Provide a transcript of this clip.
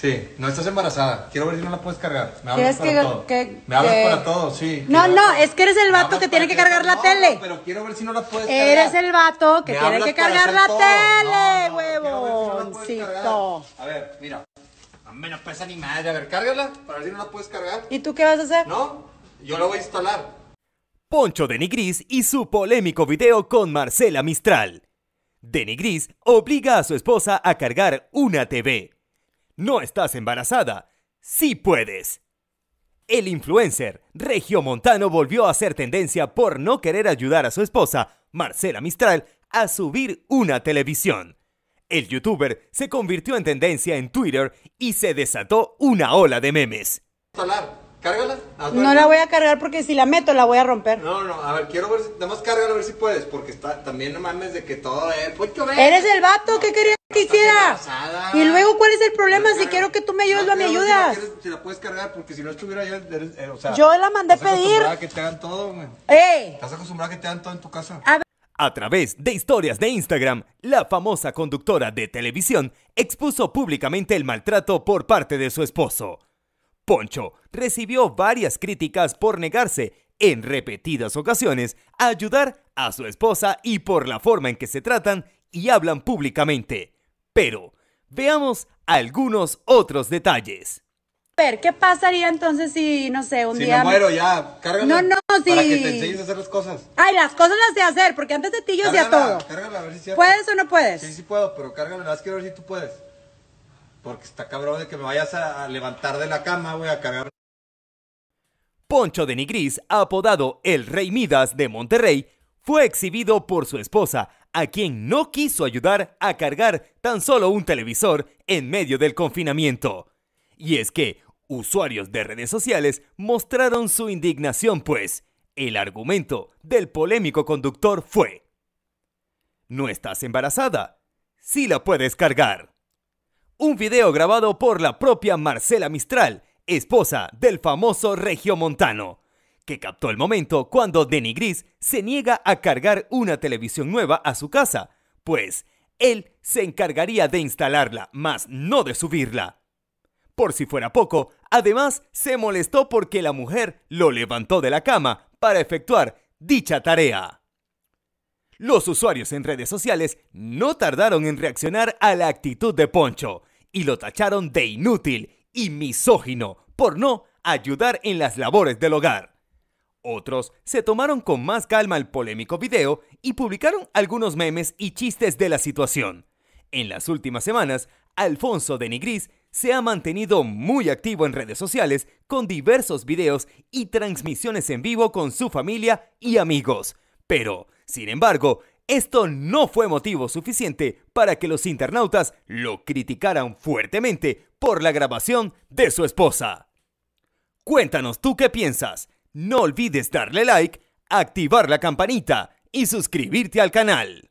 Sí, no estás embarazada. Quiero ver si no la puedes cargar. Me ¿Quieres hablas para que- todo. que- Me hablas que- para todo, sí. No, no, es que eres el vato que tiene que cargar la no, tele. No, pero quiero ver si no la puedes cargar. Eres el vato que Me tiene que cargar la todo. tele, No, si huevoncito. A ver, mira. A mí no pesa ni madre. A ver, cárgala para ver si no la puedes cargar. ¿Y tú qué vas a hacer? No, yo la voy a instalar. Poncho de Nigris y su polémico video con Marcela Mistral. De Nigris obliga a su esposa a cargar una TV. No estás embarazada. Sí puedes. El influencer Regio Montano volvió a hacer tendencia por no querer ayudar a su esposa, Marcela Mistral, a subir una televisión. El youtuber se convirtió en tendencia en Twitter y se desató una ola de memes. Cárgala. No la voy a cargar porque si la meto la voy a romper. No, no, a ver, quiero ver si. Nada más cárgala a ver si puedes. Porque está, también no mames de que todo es. Poncho, ven. Eres el vato que quería que estás. Y luego, ¿cuál es el problema? Si quiero que tú me ayudes, No, me si la ayudas. quieres- Si la puedes cargar, porque si no estuviera yo. eres- eh, o sea, Yo la mandé estás pedir. acostumbrada a que te hagan todo, güey. ¡Eh! Estás acostumbrada a que te hagan todo en tu casa. A ver, A través de historias de Instagram, la famosa conductora de televisión expuso públicamente el maltrato por parte de su esposo. Poncho recibió varias críticas por negarse en repetidas ocasiones a ayudar a su esposa y por la forma en que se tratan y hablan públicamente. Pero veamos algunos otros detalles. a ver, ¿qué pasaría entonces si, no sé, un Si día... me muero, ya, cárgala. No, no, Para sí. que te enseñes a hacer las cosas. Ay, las cosas las sé hacer, porque antes de ti yo hacía todo. Cárgala, a ver si es cierto. ¿Puedes o no puedes? Sí, sí puedo, pero cárgala. Nada más quiero ver si tú puedes. Porque está cabrón de que me vayas a, a levantar de la cama, güey, a cargar. Poncho de Nigris, apodado el Rey Midas de Monterrey, fue exhibido por su esposa, a quien no quiso ayudar a cargar tan solo un televisor en medio del confinamiento. Y es que usuarios de redes sociales mostraron su indignación, pues el argumento del polémico conductor fue: ¿No estás embarazada? Sí la puedes cargar. Un video grabado por la propia Marcela Mistral, esposa del famoso regiomontano, que captó el momento cuando Denny Gris se niega a cargar una televisión nueva a su casa, pues él se encargaría de instalarla, más no de subirla. Por si fuera poco, además se molestó porque la mujer lo levantó de la cama para efectuar dicha tarea. Los usuarios en redes sociales no tardaron en reaccionar a la actitud de Poncho y lo tacharon de inútil y misógino por no ayudar en las labores del hogar. Otros se tomaron con más calma el polémico video y publicaron algunos memes y chistes de la situación. En las últimas semanas, Alfonso de Nigris se ha mantenido muy activo en redes sociales con diversos videos y transmisiones en vivo con su familia y amigos. Pero, sin embargo, esto no fue motivo suficiente para que los internautas lo criticaran fuertemente por la grabación de su esposa. Cuéntanos tú qué piensas. No olvides darle like, activar la campanita y suscribirte al canal.